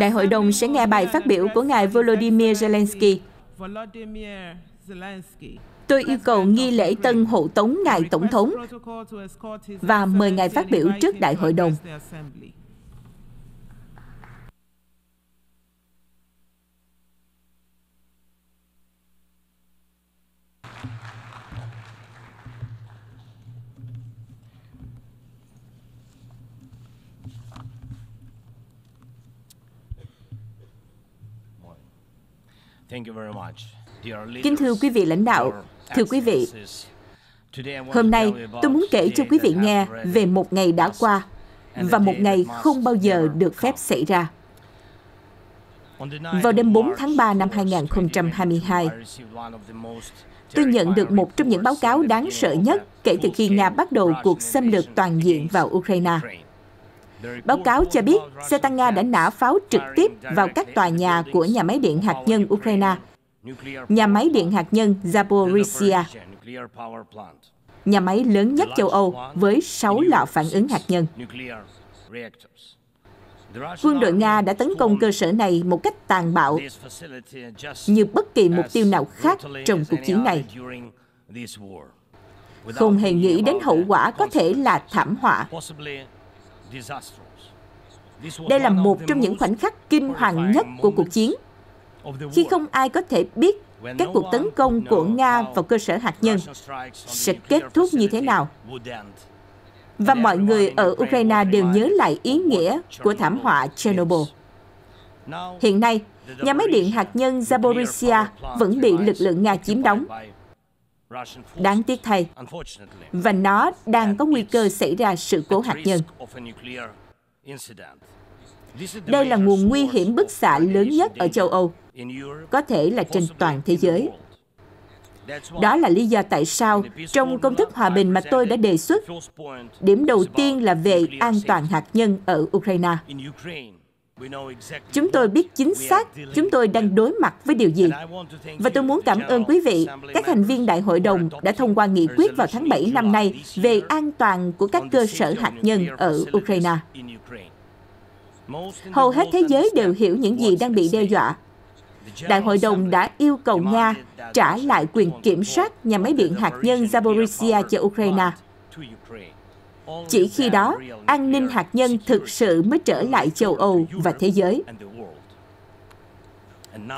Đại hội đồng sẽ nghe bài phát biểu của Ngài Volodymyr Zelensky. Tôi yêu cầu nghi lễ tân hộ tống Ngài Tổng thống và mời Ngài phát biểu trước Đại hội đồng. Kính thưa quý vị lãnh đạo, thưa quý vị, hôm nay tôi muốn kể cho quý vị nghe về một ngày đã qua và một ngày không bao giờ được phép xảy ra. Vào đêm 4 tháng 3 năm 2022, tôi nhận được một trong những báo cáo đáng sợ nhất kể từ khi Nga bắt đầu cuộc xâm lược toàn diện vào Ukraine. Báo cáo cho biết xe tăng Nga đã nã pháo trực tiếp vào các tòa nhà của nhà máy điện hạt nhân Ukraine, nhà máy điện hạt nhân Zaporizhia, nhà máy lớn nhất châu Âu với 6 lò phản ứng hạt nhân. Quân đội Nga đã tấn công cơ sở này một cách tàn bạo như bất kỳ mục tiêu nào khác trong cuộc chiến này. Không hề nghĩ đến hậu quả có thể là thảm họa. Đây là một trong những khoảnh khắc kinh hoàng nhất của cuộc chiến, khi không ai có thể biết các cuộc tấn công của Nga vào cơ sở hạt nhân sẽ kết thúc như thế nào. Và mọi người ở Ukraine đều nhớ lại ý nghĩa của thảm họa Chernobyl. Hiện nay, nhà máy điện hạt nhân Zaporizhia vẫn bị lực lượng Nga chiếm đóng. Đáng tiếc thay, và nó đang có nguy cơ xảy ra sự cố hạt nhân. Đây là nguồn nguy hiểm bức xạ lớn nhất ở châu Âu, có thể là trên toàn thế giới. Đó là lý do tại sao trong công thức hòa bình mà tôi đã đề xuất, điểm đầu tiên là về an toàn hạt nhân ở Ukraine. Chúng tôi biết chính xác chúng tôi đang đối mặt với điều gì. Và tôi muốn cảm ơn quý vị, các thành viên Đại hội đồng đã thông qua nghị quyết vào tháng 7 năm nay về an toàn của các cơ sở hạt nhân ở Ukraine. Hầu hết thế giới đều hiểu những gì đang bị đe dọa. Đại hội đồng đã yêu cầu Nga trả lại quyền kiểm soát nhà máy điện hạt nhân Zaporizhia cho Ukraine. Chỉ khi đó, an ninh hạt nhân thực sự mới trở lại châu Âu và thế giới.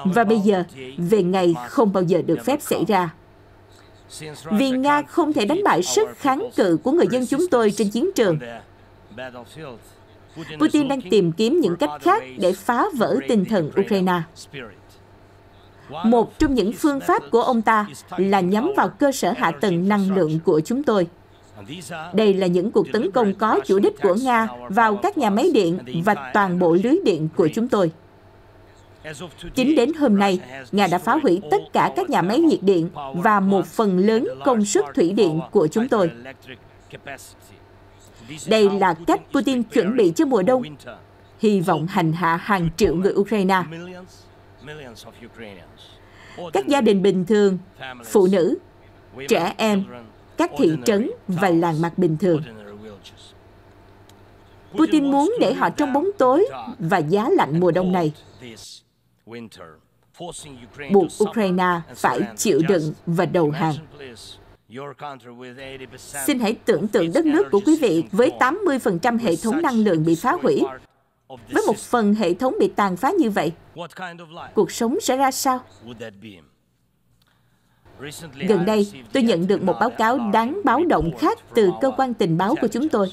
Và bây giờ, về ngày không bao giờ được phép xảy ra. Vì Nga không thể đánh bại sức kháng cự của người dân chúng tôi trên chiến trường, Putin đang tìm kiếm những cách khác để phá vỡ tinh thần Ukraine. Một trong những phương pháp của ông ta là nhắm vào cơ sở hạ tầng năng lượng của chúng tôi. Đây là những cuộc tấn công có chủ đích của Nga vào các nhà máy điện và toàn bộ lưới điện của chúng tôi. Chính đến hôm nay, Nga đã phá hủy tất cả các nhà máy nhiệt điện và một phần lớn công suất thủy điện của chúng tôi. Đây là cách Putin chuẩn bị cho mùa đông, hy vọng hành hạ hàng triệu người Ukraine. Các gia đình bình thường, phụ nữ, trẻ em, các thị trấn và làng mạc bình thường. Putin muốn để họ trong bóng tối và giá lạnh mùa đông này. Buộc Ukraine phải chịu đựng và đầu hàng. Xin hãy tưởng tượng đất nước của quý vị với 80% hệ thống năng lượng bị phá hủy. Với một phần hệ thống bị tàn phá như vậy, cuộc sống sẽ ra sao? Gần đây, tôi nhận được một báo cáo đáng báo động khác từ cơ quan tình báo của chúng tôi.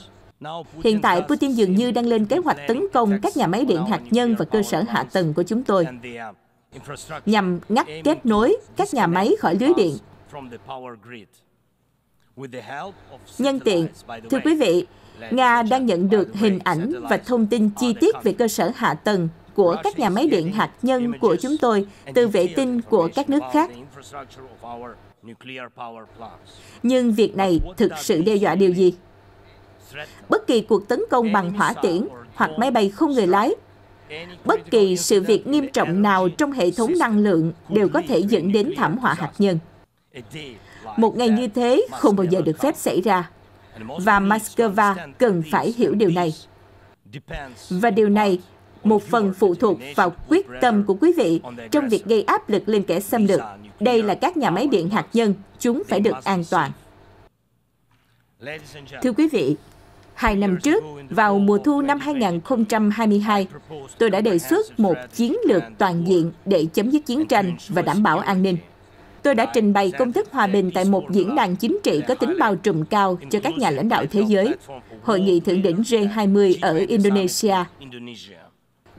Hiện tại, Putin dường như đang lên kế hoạch tấn công các nhà máy điện hạt nhân và cơ sở hạ tầng của chúng tôi, nhằm ngắt kết nối các nhà máy khỏi lưới điện. Nhân tiện, thưa quý vị, Nga đang nhận được hình ảnh và thông tin chi tiết về cơ sở hạ tầng của các nhà máy điện hạt nhân của chúng tôi từ vệ tinh của các nước khác. Nhưng việc này thực sự đe dọa điều gì? Bất kỳ cuộc tấn công bằng hỏa tiễn hoặc máy bay không người lái, bất kỳ sự việc nghiêm trọng nào trong hệ thống năng lượng đều có thể dẫn đến thảm họa hạt nhân. Một ngày như thế không bao giờ được phép xảy ra. Và Moscow cần phải hiểu điều này. Và điều này một phần phụ thuộc vào quyết tâm của quý vị trong việc gây áp lực lên kẻ xâm lược. Đây là các nhà máy điện hạt nhân, chúng phải được an toàn. Thưa quý vị, hai năm trước, vào mùa thu năm 2022, tôi đã đề xuất một chiến lược toàn diện để chấm dứt chiến tranh và đảm bảo an ninh. Tôi đã trình bày công thức hòa bình tại một diễn đàn chính trị có tính bao trùm cao cho các nhà lãnh đạo thế giới, Hội nghị thượng đỉnh G20 ở Indonesia,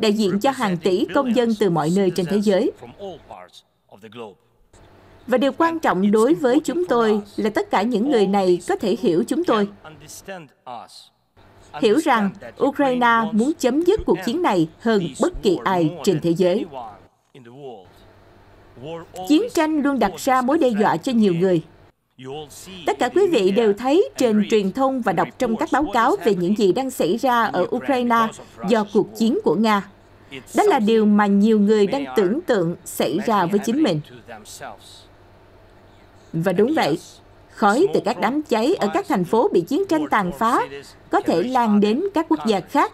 đại diện cho hàng tỷ công dân từ mọi nơi trên thế giới. Và điều quan trọng đối với chúng tôi là tất cả những người này có thể hiểu chúng tôi. Hiểu rằng Ukraine muốn chấm dứt cuộc chiến này hơn bất kỳ ai trên thế giới. Chiến tranh luôn đặt ra mối đe dọa cho nhiều người. Tất cả quý vị đều thấy trên truyền thông và đọc trong các báo cáo về những gì đang xảy ra ở Ukraine do cuộc chiến của Nga. Đó là điều mà nhiều người đang tưởng tượng xảy ra với chính mình. Và đúng vậy, khói từ các đám cháy ở các thành phố bị chiến tranh tàn phá có thể lan đến các quốc gia khác.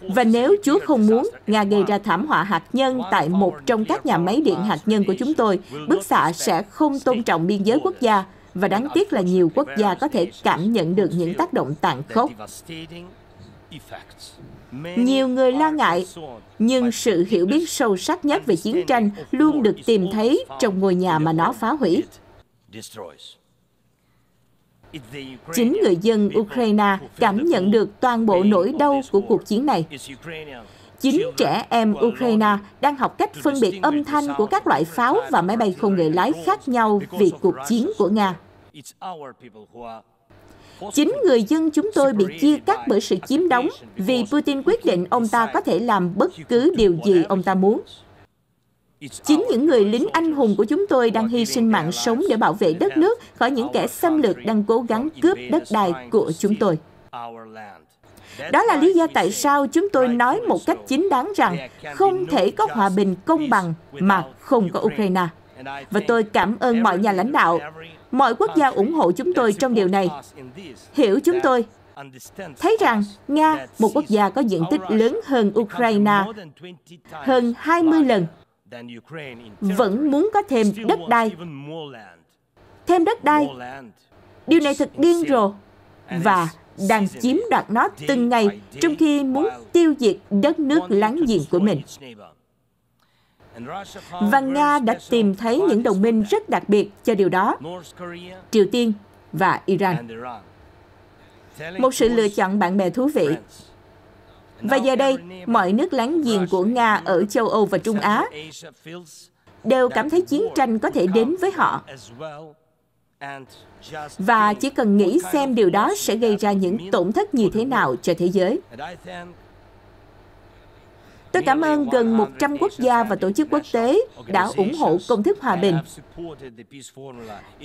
Và nếu Chúa không muốn Nga gây ra thảm họa hạt nhân tại một trong các nhà máy điện hạt nhân của chúng tôi, bức xạ sẽ không tôn trọng biên giới quốc gia và đáng tiếc là nhiều quốc gia có thể cảm nhận được những tác động tàn khốc. Nhiều người lo ngại, nhưng sự hiểu biết sâu sắc nhất về chiến tranh luôn được tìm thấy trong ngôi nhà mà nó phá hủy. Chính người dân Ukraine cảm nhận được toàn bộ nỗi đau của cuộc chiến này. Chính trẻ em Ukraine đang học cách phân biệt âm thanh của các loại pháo và máy bay không người lái khác nhau vì cuộc chiến của Nga. Chính người dân chúng tôi bị chia cắt bởi sự chiếm đóng vì Putin quyết định ông ta có thể làm bất cứ điều gì ông ta muốn. Chính những người lính anh hùng của chúng tôi đang hy sinh mạng sống để bảo vệ đất nước khỏi những kẻ xâm lược đang cố gắng cướp đất đai của chúng tôi. Đó là lý do tại sao chúng tôi nói một cách chính đáng rằng không thể có hòa bình công bằng mà không có Ukraine. Và tôi cảm ơn mọi nhà lãnh đạo, mọi quốc gia ủng hộ chúng tôi trong điều này. Hiểu chúng tôi, thấy rằng Nga, một quốc gia có diện tích lớn hơn Ukraine, hơn 20 lần, vẫn muốn có thêm đất đai. Thêm đất đai. Điều này thật điên rồ. Và đang chiếm đoạt nó từng ngày trong khi muốn tiêu diệt đất nước láng giềng của mình. Và Nga đã tìm thấy những đồng minh rất đặc biệt cho điều đó, Triều Tiên và Iran. Một sự lựa chọn bạn bè thú vị. Và giờ đây, mọi nước láng giềng của Nga ở châu Âu và Trung Á đều cảm thấy chiến tranh có thể đến với họ. Và chỉ cần nghĩ xem điều đó sẽ gây ra những tổn thất như thế nào cho thế giới. Tôi cảm ơn gần 100 quốc gia và tổ chức quốc tế đã ủng hộ công thức hòa bình.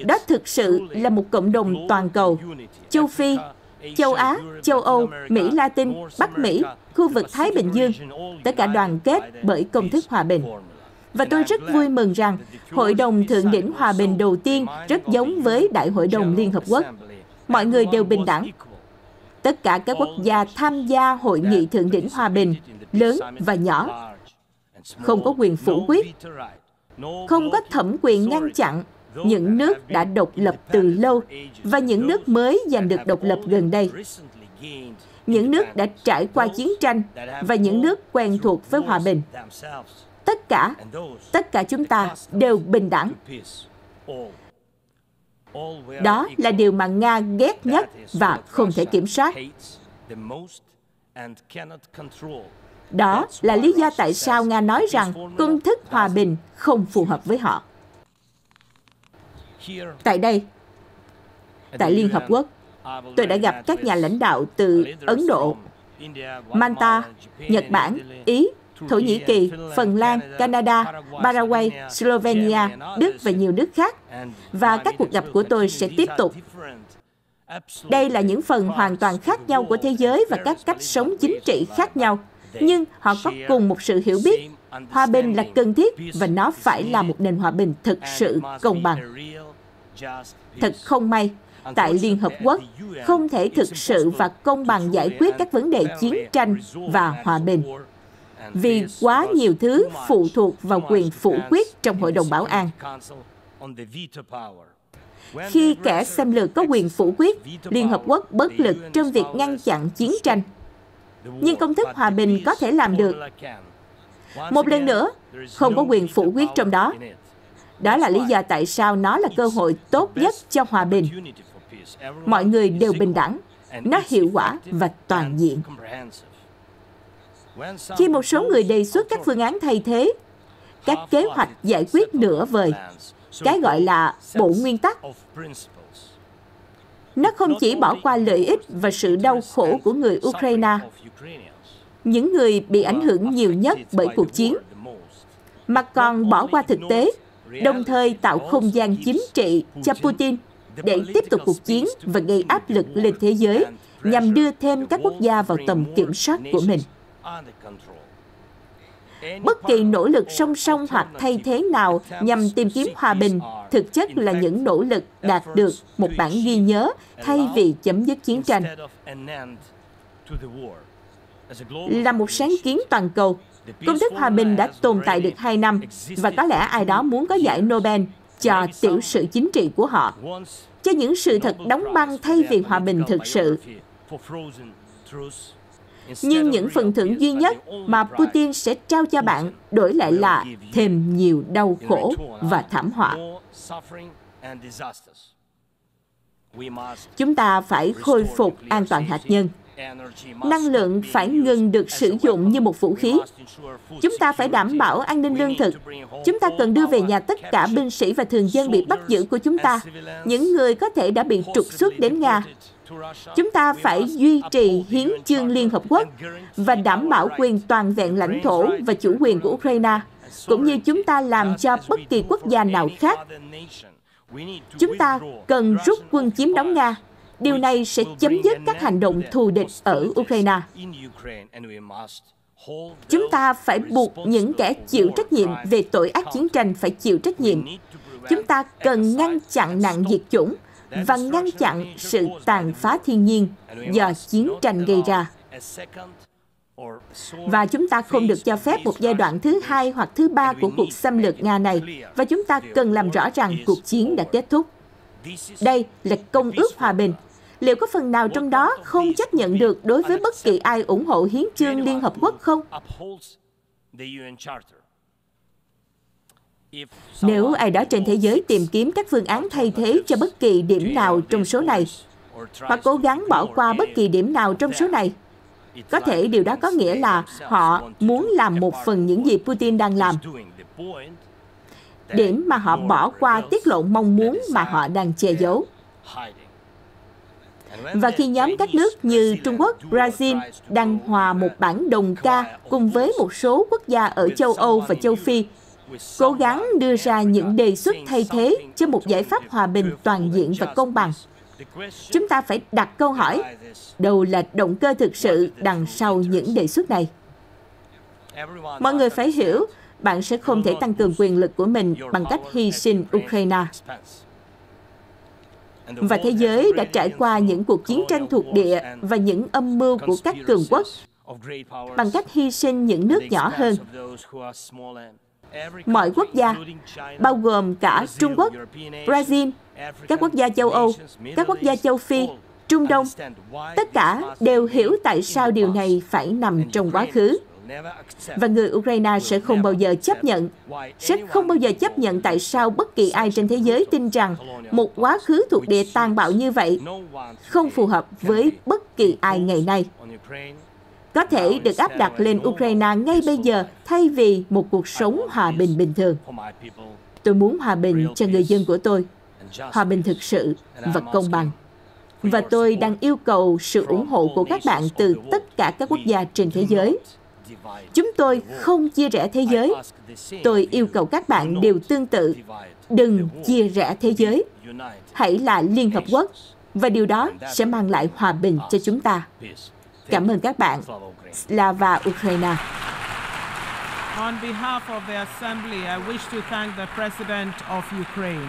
Đó thực sự là một cộng đồng toàn cầu. Châu Phi, châu Á, châu Âu, Mỹ Latin, Bắc Mỹ, khu vực Thái Bình Dương, tất cả đoàn kết bởi công thức hòa bình. Và tôi rất vui mừng rằng Hội đồng Thượng đỉnh Hòa bình đầu tiên rất giống với Đại hội đồng Liên Hợp Quốc. Mọi người đều bình đẳng. Tất cả các quốc gia tham gia Hội nghị Thượng đỉnh Hòa bình, lớn và nhỏ, không có quyền phủ quyết, không có thẩm quyền ngăn chặn những nước đã độc lập từ lâu và những nước mới giành được độc lập gần đây. Những nước đã trải qua chiến tranh và những nước quen thuộc với hòa bình. Tất cả, tất cả chúng ta đều bình đẳng. Đó là điều mà Nga ghét nhất và không thể kiểm soát. Đó là lý do tại sao Nga nói rằng công thức hòa bình không phù hợp với họ. Tại đây, tại Liên Hợp Quốc, tôi đã gặp các nhà lãnh đạo từ Ấn Độ, Manta, Nhật Bản, Ý, Thổ Nhĩ Kỳ, Phần Lan, Canada, Paraguay, Slovenia, Đức và nhiều nước khác. Và các cuộc gặp của tôi sẽ tiếp tục. Đây là những phần hoàn toàn khác nhau của thế giới và các cách sống chính trị khác nhau. Nhưng họ có cùng một sự hiểu biết. Hòa bình là cần thiết và nó phải là một nền hòa bình thực sự công bằng. Thật không may, tại Liên Hợp Quốc không thể thực sự và công bằng giải quyết các vấn đề chiến tranh và hòa bình vì quá nhiều thứ phụ thuộc vào quyền phủ quyết trong Hội đồng Bảo an. Khi kẻ xâm lược có quyền phủ quyết, Liên Hợp Quốc bất lực trong việc ngăn chặn chiến tranh. Nhưng công thức hòa bình có thể làm được. Một lần nữa, không có quyền phủ quyết trong đó. Đó là lý do tại sao nó là cơ hội tốt nhất cho hòa bình. Mọi người đều bình đẳng, nó hiệu quả và toàn diện. Khi một số người đề xuất các phương án thay thế, các kế hoạch giải quyết nửa vời, cái gọi là bộ nguyên tắc, nó không chỉ bỏ qua lợi ích và sự đau khổ của người Ukraine, những người bị ảnh hưởng nhiều nhất bởi cuộc chiến, mà còn bỏ qua thực tế, đồng thời tạo không gian chính trị cho Putin để tiếp tục cuộc chiến và gây áp lực lên thế giới nhằm đưa thêm các quốc gia vào tầm kiểm soát của mình. Bất kỳ nỗ lực song song hoặc thay thế nào nhằm tìm kiếm hòa bình thực chất là những nỗ lực đạt được một bản ghi nhớ thay vì chấm dứt chiến tranh. Là một sáng kiến toàn cầu, công thức hòa bình đã tồn tại được 2 năm và có lẽ ai đó muốn có giải Nobel cho tiểu sử chính trị của họ, cho những sự thật đóng băng thay vì hòa bình thực sự nhưng những phần thưởng duy nhất mà Putin sẽ trao cho bạn đổi lại là thêm nhiều đau khổ và thảm họa. Chúng ta phải khôi phục an toàn hạt nhân. Năng lượng phải ngừng được sử dụng như một vũ khí. Chúng ta phải đảm bảo an ninh lương thực. Chúng ta cần đưa về nhà tất cả binh sĩ và thường dân bị bắt giữ của chúng ta, những người có thể đã bị trục xuất đến Nga Chúng ta phải duy trì hiến chương Liên Hợp Quốc và đảm bảo quyền toàn vẹn lãnh thổ và chủ quyền của Ukraine, cũng như chúng ta làm cho bất kỳ quốc gia nào khác. Chúng ta cần rút quân chiếm đóng Nga. Điều này sẽ chấm dứt các hành động thù địch ở Ukraine. Chúng ta phải buộc những kẻ chịu trách nhiệm về tội ác chiến tranh phải chịu trách nhiệm. Chúng ta cần ngăn chặn nạn diệt chủng và ngăn chặn sự tàn phá thiên nhiên do chiến tranh gây ra. Và chúng ta không được cho phép một giai đoạn thứ hai hoặc thứ ba của cuộc xâm lược Nga này, và chúng ta cần làm rõ rằng cuộc chiến đã kết thúc. Đây là công ước hòa bình. Liệu có phần nào trong đó không chấp nhận được đối với bất kỳ ai ủng hộ hiến chương Liên Hợp Quốc không? Nếu ai đó trên thế giới tìm kiếm các phương án thay thế cho bất kỳ điểm nào trong số này, hoặc cố gắng bỏ qua bất kỳ điểm nào trong số này, có thể điều đó có nghĩa là họ muốn làm một phần những gì Putin đang làm. Điểm mà họ bỏ qua tiết lộ mong muốn mà họ đang che giấu. Và khi nhóm các nước như Trung Quốc, Brazil đang hòa một bản đồng ca cùng với một số quốc gia ở châu Âu và châu Phi cố gắng đưa ra những đề xuất thay thế cho một giải pháp hòa bình toàn diện và công bằng. Chúng ta phải đặt câu hỏi, đâu là động cơ thực sự đằng sau những đề xuất này? Mọi người phải hiểu, bạn sẽ không thể tăng cường quyền lực của mình bằng cách hy sinh Ukraine. Và thế giới đã trải qua những cuộc chiến tranh thuộc địa và những âm mưu của các cường quốc bằng cách hy sinh những nước nhỏ hơn mọi quốc gia, bao gồm cả Trung Quốc, Brazil, các quốc gia châu Âu, các quốc gia châu Phi, Trung Đông, tất cả đều hiểu tại sao điều này phải nằm trong quá khứ. Và người Ukraine sẽ không bao giờ chấp nhận, sẽ không bao giờ chấp nhận tại sao bất kỳ ai trên thế giới tin rằng một quá khứ thuộc địa tàn bạo như vậy không phù hợp với bất kỳ ai ngày nay có thể được áp đặt lên Ukraine ngay bây giờ thay vì một cuộc sống hòa bình bình thường. Tôi muốn hòa bình cho người dân của tôi, hòa bình thực sự và công bằng. Và tôi đang yêu cầu sự ủng hộ của các bạn từ tất cả các quốc gia trên thế giới. Chúng tôi không chia rẽ thế giới. Tôi yêu cầu các bạn đều tương tự. Đừng chia rẽ thế giới. Hãy là Liên Hợp Quốc. Và điều đó sẽ mang lại hòa bình cho chúng ta. Cảm ơn các bạn. Slava Ukraine. On behalf of the Assembly, I wish to thank the President of Ukraine.